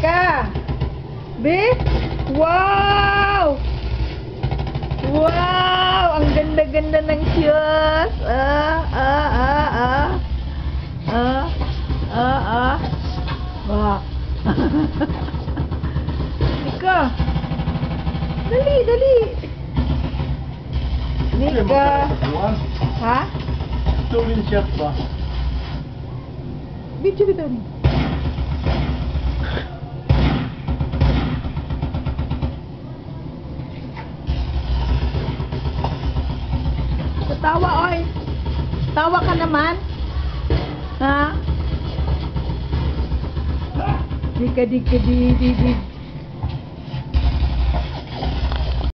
Nika. Be? Wow! Wow! Ang ganda-ganda ng shoes. Ah, ah, ah, ah. Ah, ah, ah. Wow. Nika. Dali, dali. Nika. Ha? Stolen chef ba? Video kita ni. Tawa, oy. Tawa ka naman. Ha? Dika, dika, di, di, di.